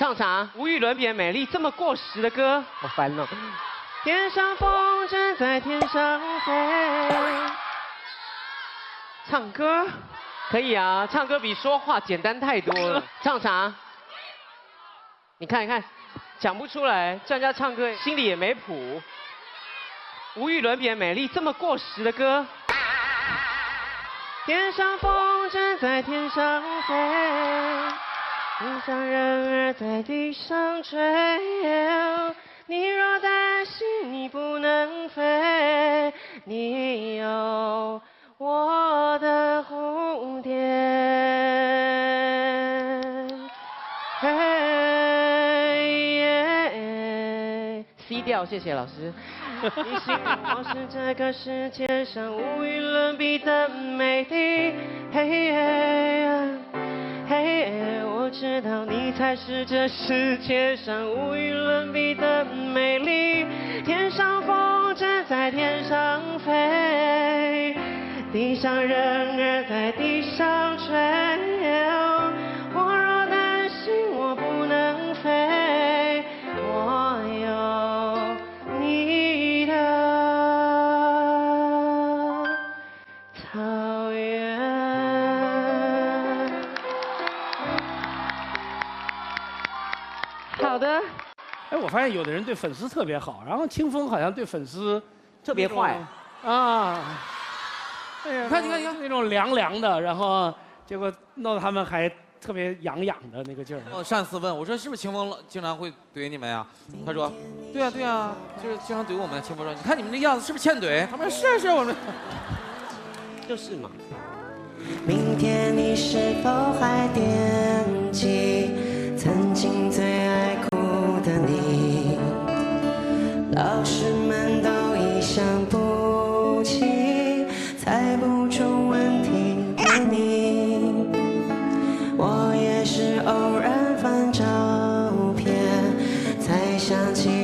唱啥？无与伦比的美丽，这么过时的歌，好烦哦。天上风筝在天上飞。唱歌可以啊，唱歌比说话简单太多了。唱啥？你看一看，讲不出来，叫人家唱歌心里也没谱。无与伦比的美丽，这么过时的歌。天上风筝在天上飞，地上人儿在地上追。你若担心你不能飞，你有我的蝴蝶。嘿，C 调，谢谢老师。你是我是这个世界上无与伦比的美丽。嘿，嘿，知道你才是这世界上无与伦比的美丽。天上风筝在天上飞，地上人儿在地上追。好的，哎，我发现有的人对粉丝特别好，然后清风好像对粉丝特别坏啊。哎呀，你看你看你看那种凉凉的，然后结果弄得他们还特别痒痒的那个劲儿。我上次问我说是不是清风老经常会怼你们呀？他说，对呀对呀，就是经常怼我们。清风说，你看你们这样子是不是欠怼？他们说是是我们。就是嘛。明天你是否还惦老师们都已想不起猜不出问题的你。我也是偶然翻照片，才想起